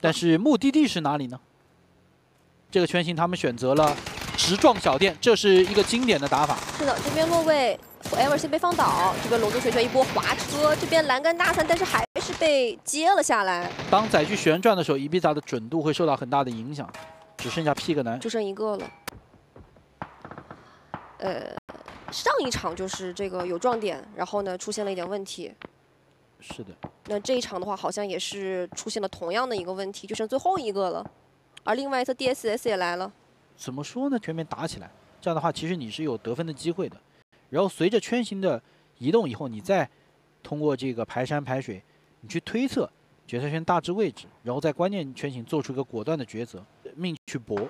但是目的地是哪里呢？这个圈型他们选择了直撞小店，这是一个经典的打法。是的，这边落位，Ever 先被放倒，这边龙族水拳一波滑车，这边栏杆大三，但是还是被接了下来。当载具旋转的时候，伊比萨的准度会受到很大的影响。只剩下 P 个男，就剩一个了。呃，上一场就是这个有撞点，然后呢出现了一点问题。是的。那这一场的话，好像也是出现了同样的一个问题，就剩最后一个了。而另外一侧 DSS 也来了。怎么说呢？全面打起来，这样的话其实你是有得分的机会的。然后随着圈型的移动以后，你再通过这个排山排水，你去推测决赛圈大致位置，然后在关键圈型做出一个果断的抉择。命去搏，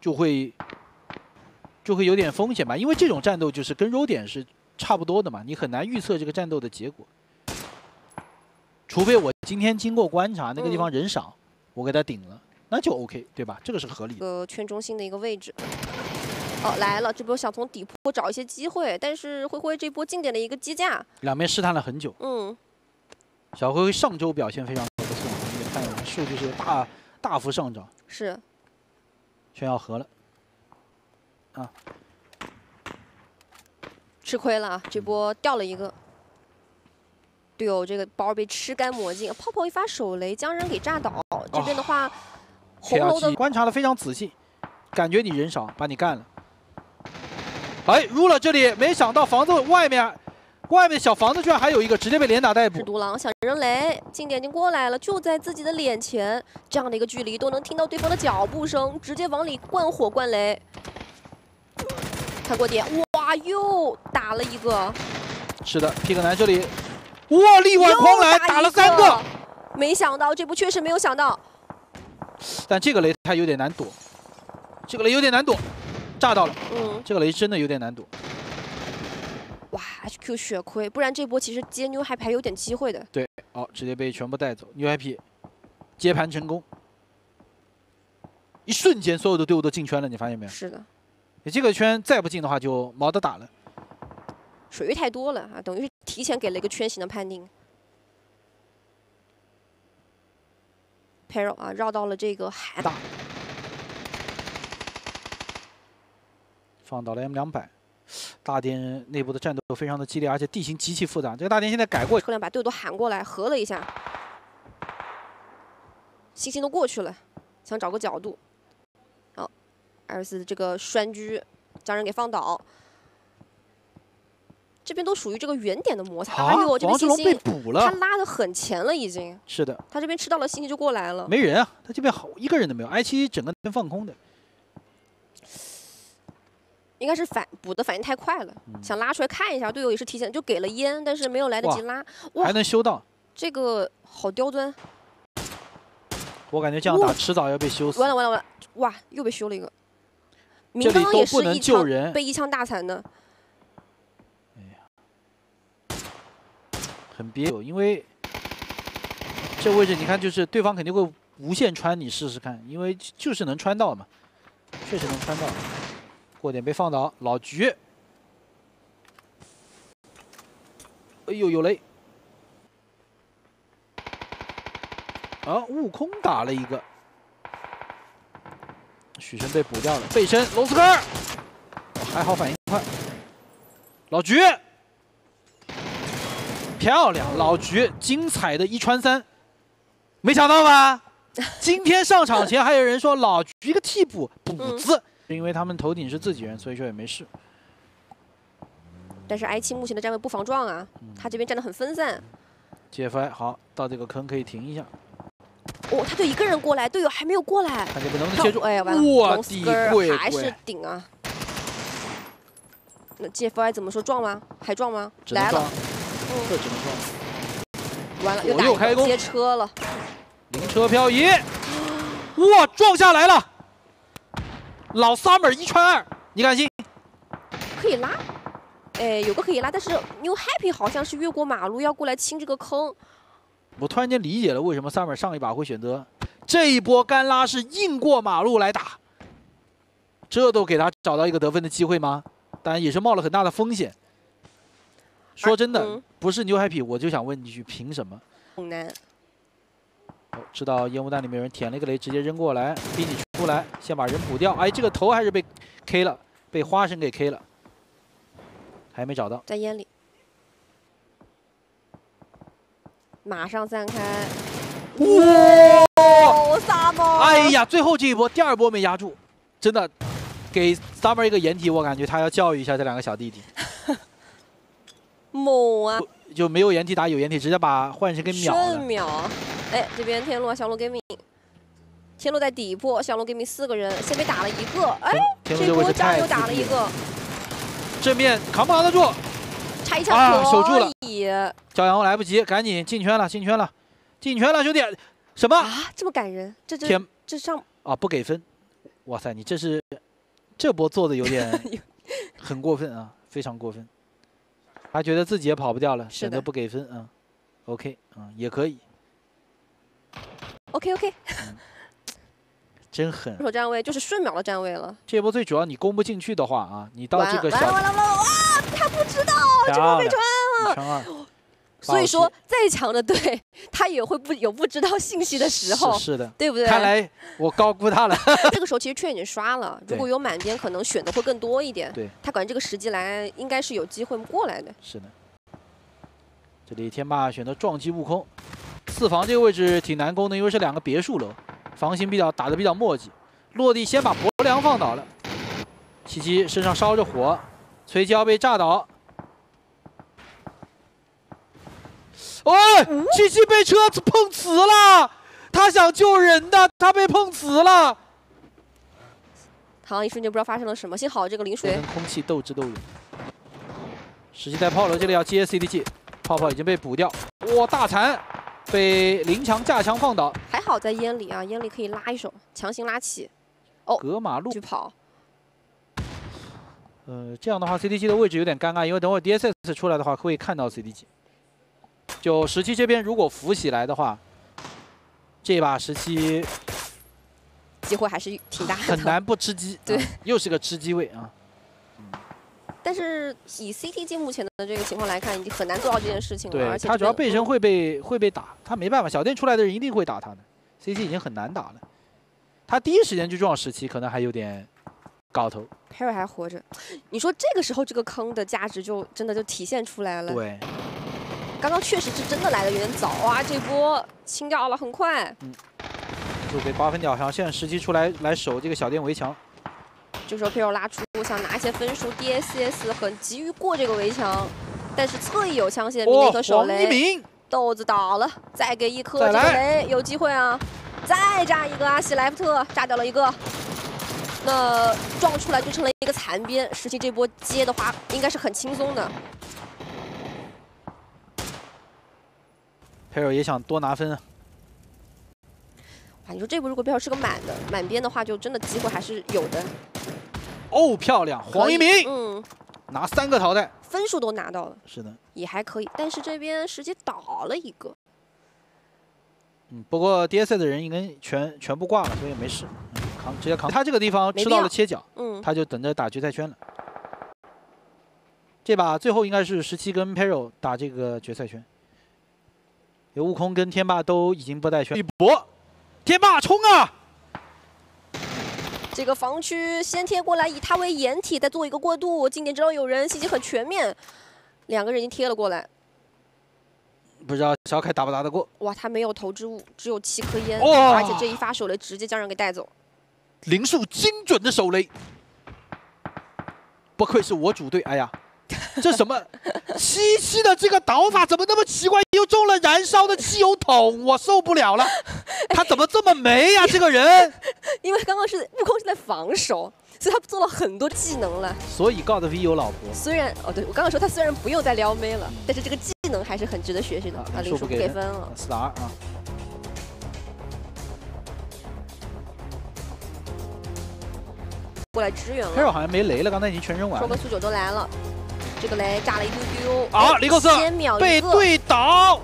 就会就会有点风险吧，因为这种战斗就是跟弱点是差不多的嘛，你很难预测这个战斗的结果。除非我今天经过观察，那个地方人少，我给他顶了，那就 OK，对吧？这个是合理的。呃，圈中心的一个位置。哦，来了，这波想从底部找一些机会，但是灰灰这波进点的一个机架，两边试探了很久。嗯，小灰灰上周表现非常不错，你看数据是大。大幅上涨，是，全要合了，啊，吃亏了啊！这波掉了一个，队友这个包被吃干抹净，泡泡一发手雷将人给炸倒。这边的话，红楼的观察的非常仔细，感觉你人少，把你干了。哎，入了这里，没想到房子外面。外面小房子居然还有一个，直接被连打带补。是独狼想扔雷，近点已经过来了，就在自己的脸前，这样的一个距离都能听到对方的脚步声，直接往里灌火灌雷。看过点，哇，又打了一个。是的，P 个男这里，哇，力挽狂澜，打了三个。没想到这波确实没有想到，但这个雷他有点难躲，这个雷有点难躲，炸到了。嗯，这个雷真的有点难躲。哇，HQ 血亏，不然这波其实接 New Happy 还有点机会的。对，哦，直接被全部带走。New Happy 接盘成功，一瞬间所有的队伍都进圈了，你发现没有？是的。你这个圈再不进的话，就毛的打了。水域太多了啊，等于是提前给了一个圈形的判定。Pero 啊，绕到了这个海大，放到了 M 两百。大殿内部的战斗非常的激烈，而且地形极其复杂。这个大殿现在改过，车辆把队友都喊过来，合了一下，星星都过去了，想找个角度。好，二四这个栓狙将人给放倒。这边都属于这个圆点的摩擦。哎呦，这边星星被补了，他拉的很前了已经。是的，他这边吃到了星星就过来了。没人啊，他这边好一个人都没有，i 七整个边放空的。应该是反补的反应太快了，想拉出来看一下，队友也是提前就给了烟，但是没有来得及拉。哇，还能修到？这个好刁钻。我感觉这样打迟早要被修死。完了完了完了！哇，又被修了一个。明刚也是一枪被一枪大残的。哎呀，别扭，因为这位置你看，就是对方肯定会无限穿，你试试看，因为就是能穿到嘛，确实能穿到。过点被放倒，老菊，哎呦有雷！啊，悟空打了一个，许晨被补掉了，背身罗斯科尔，还好反应快，老菊，漂亮，老菊精彩的一穿三，没想到吧？今天上场前还有人说老菊一个替补补子。因为他们头顶是自己人，所以说也没事。但是 i 七目前的站位不防撞啊，他这边站得很分散。GFI 好，到这个坑可以停一下。哦，他就一个人过来，队友还没有过来。看这边能不能接住？哎呀，完了！我的还是顶啊。那 GFI 怎么说撞吗？还撞吗？来了。这只能撞。完了，又开弓接车了。灵车漂移。哇，撞下来了。老 summer 一穿二，你敢信？可以拉，哎，有个可以拉，但是 new happy 好像是越过马路要过来清这个坑。我突然间理解了为什么 summer 上一把会选择这一波干拉是硬过马路来打，这都给他找到一个得分的机会吗？当然也是冒了很大的风险。说真的，不是 new happy，我就想问一句，凭什么？很难。哦，知道烟雾弹里面有人舔了一个雷，直接扔过来，逼你出来，先把人补掉。哎，这个头还是被 K 了，被花生给 K 了，还没找到。在烟里，马上散开。哎呀，最后这一波，第二波没压住，真的给 Summer 一个掩体，我感觉他要教育一下这两个小弟弟。猛啊！就没有掩体打有掩体，直接把幻神给秒了。瞬秒！哎，这边天路小龙 gaming，天路在底部，小龙 gaming 四个人，先被打了一个。哎，这波加又打了一个。正面扛不扛得住？拆墙守住了。骄阳来不及，赶紧进圈了，进圈了，进圈了，兄弟！什么啊？这么感人？这这这上啊不给分！哇塞，你这是这波做的有点 很过分啊，非常过分。他觉得自己也跑不掉了，选择不给分啊。OK，嗯，也可以。OK OK，真狠。手站位就是瞬秒的站位了。这波最主要，你攻不进去的话啊，你到这个小。完了完了完了！哇，他不知道，这波被穿了。所以说，再强的队，他也会不有不知道信息的时候，是的，对不对？看来我高估他了。这个时候其实圈已经刷了，如果有满编，可能选的会更多一点。对，他感觉这个时机来，应该是有机会过来的。是的。这里天霸选择撞击悟空，四房这个位置挺难攻的，因为是两个别墅楼，房型比较打的比较墨迹。落地先把博良放倒了，七七身上烧着火，崔娇被炸倒。哎，七七被车子碰瓷了，他想救人的，他被碰瓷了。唐一瞬间不知道发生了什么，幸好这个林水跟空气斗智斗勇。实际在炮楼这里要接 CDG，泡泡已经被补掉。哇，大残，被林强架枪放倒。还好在烟里啊，烟里可以拉一手，强行拉起。哦，隔马路去跑。呃，这样的话 CDG 的位置有点尴尬，因为等会 DSS 出来的话会看到 CDG。就十七这边如果扶起来的话，这把十七机会还是挺大的，很难不吃鸡。对，又是个吃鸡位啊。但是以 CTG 目前的这个情况来看，已经很难做到这件事情了。对，他主要背身会被会被打，他没办法，小店出来的人一定会打他的。CT 已经很难打了，他第一时间去撞十七，可能还有点搞头。Perry 还活着，你说这个时候这个坑的价值就真的就体现出来了。对。刚刚确实是真的来的有点早啊！这波清掉了，很快。嗯，就被八分掉上。现在时机出来来守这个小店围墙。这时候 P.O. 拉出，想拿一些分数。D.S.S 很急于过这个围墙，但是侧翼有枪线，明一颗手雷。豆子倒了，再给一颗这个雷，有机会啊！再炸一个啊！喜莱夫特炸掉了一个，那撞出来就成了一个残边。实际这波接的话，应该是很轻松的。佩尔也想多拿分啊！啊，你说这波如果标是个满的满编的话，就真的机会还是有的。哦，漂亮，黄一鸣，嗯，拿三个淘汰，分数都拿到了，是的，也还可以。但是这边实际倒了一个。嗯，不过 D S 的人应该全全部挂了，所以没事，扛直接扛。他这个地方吃到了切角，嗯，他就等着打决赛圈了。这把最后应该是十七跟 Pero 打这个决赛圈。有悟空跟天霸都已经不带圈，一搏，天霸冲啊！这个防区先贴过来，以他为掩体，再做一个过渡。经典知道有人，信息很全面，两个人已经贴了过来。不知道小凯打不打得过？哇，他没有投掷物，只有七颗烟，而且这一发手雷直接将人给带走。灵术精准的手雷，不愧是我主队，哎呀！这什么？七七的这个倒法怎么那么奇怪？又中了燃烧的汽油桶，我受不了了！他怎么这么没呀？这个人？因为刚刚是悟空是在防守，所以他做了很多技能了。所以 God V 有老婆。虽然哦，对我刚刚说他虽然不用再撩妹了，但是这个技能还是很值得学习的。啊，林叔不给分了。四打二啊！过来支援了。Hero 好像没雷了，刚才已经全扔完了。说个速九都来了。这个雷炸了一丢丢，啊！李克斯被对倒，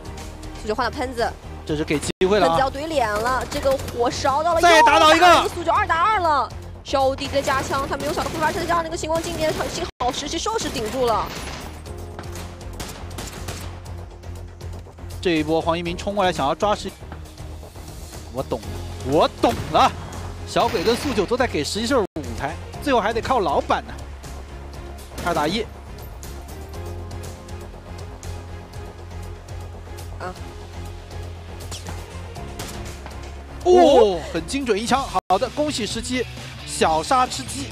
速九换了喷子，这是给机会了，喷子要怼脸了，这个火烧到了，再打倒一个，速九二打二了，小弟在加枪，他没有想到会发生这样的一个情况，今年幸好实习兽是顶住了，这一波黄一鸣冲过来想要抓实，我懂了，我懂了。小鬼跟素九都在给实习生舞台，最后还得靠老板呢。二打一。啊。哦，很精准一枪，好的，恭喜十七，小杀吃鸡。